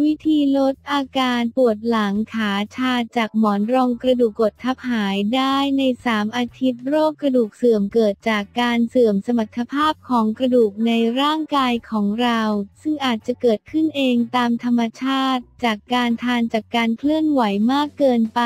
วิธีลดอาการปวดหลังขาชาจากหมอนรองกระดูกกดทับหายได้ใน 3 อาทิตย์โรคกระดูกเสื่อมเกิดจากการเสื่อมสมรรถภาพของกระดูกในร่างกายของเรา ซึ่งอาจจะเกิดขึ้นเองตามธรรมชาติ จากการทานจากการเคลื่อนไหวมากเกินไป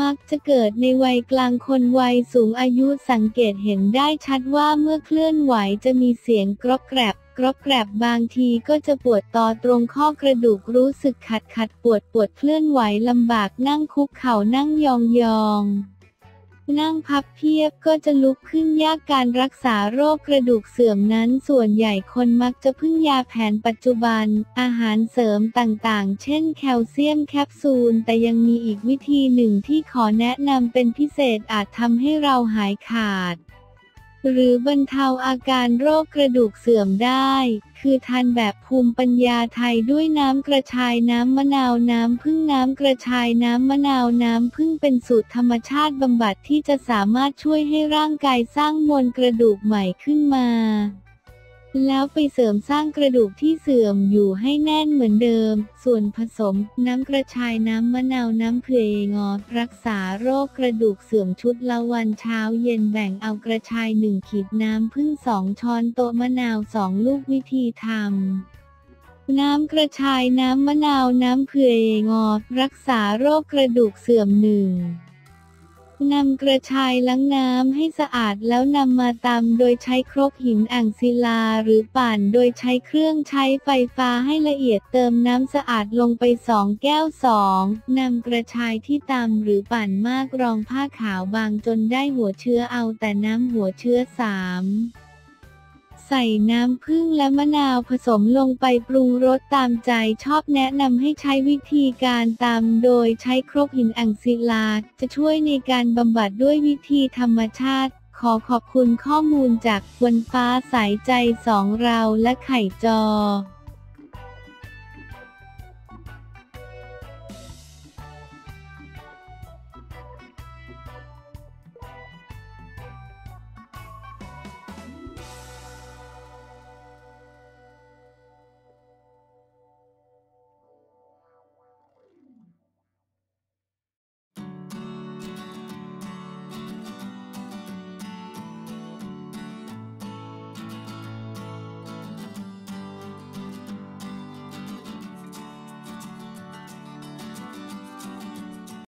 มักจะเกิดในวัยกลางคนวัยสูงอายุสังเกตเห็นได้ชัดว่าเมื่อเคลื่อนไหวจะมีเสียงกรอบแกรบ รบแกรบบางทีก็จะปวดต่อตรงข้อกระดูกรู้สึกขัดขัดปวดปวดเคลื่อนไหวลำบากนั่งคุกเข่านั่งยองยองนั่งพับเพียบก็จะลุกขึ้นยากการรักษาโรคกระดูกเสื่อมนั้น ส่วนใหญ่คนมักจะพึ่งยาแผนปัจจุบัน อาหารเสริมต่างๆ เช่นแคลเซียมแคปซูล แต่ยังมีอีกวิธีหนึ่งที่ขอแนะนำเป็นพิเศษอาจทำให้เราหายขาด หรือบรรเทาอาการโรคกระดูกเสื่อมได้ คือทานแบบภูมิปัญญาไทยด้วยน้ำกระชายน้ำมะนาวน้ำพึ่งน้ำกระชายน้ำมะนาวน้ำพึ่งเป็นสูตรธรรมชาติบำบัดที่จะสามารถช่วยให้ร่างกายสร้างมวลกระดูกใหม่ขึ้นมา แล้วไปเสริมสร้างกระดูกที่เสื่อมอยู่ให้แน่นเหมือนเดิม ส่วนผสม น้ำกระชายน้ำมะนาวน้ำเผืองอ รักษาโรคกระดูกเสื่อมชุดละวันเช้าเย็นแบ่งเอากระชายหนึ่งขีดน้ำพึ่งสองช้อนโต๊ะมะนาวสองลูกวิธีทำน้ำกระชายน้ำมะนาวน้ำเผืองอ รักษาโรคกระดูกเสื่อมหนึ่ง นำกระชายล้างน้ำให้สะอาดแล้วนำมาตำโดยใช้ครกหินอ่างศิลาหรือปั่นโดยใช้เครื่องใช้ไฟฟ้าให้ละเอียดเติมน้ำสะอาดลงไปสองแก้วสองนำกระชายที่ตำหรือปั่นมากรองผ้าขาวบางจนได้หัวเชื้อเอาแต่น้ำหัวเชื้อสาม ใส่น้ำผึ้งและมะนาวผสมลงไปปรุงรสตามใจชอบแนะนำให้ใช้วิธีการตามโดยใช้ครกหินอ่างศิลา จะช่วยในการบำบัดด้วยวิธีธรรมชาติ ขอขอบคุณข้อมูลจากวันฟ้าสายใจสองเราและไข่จอ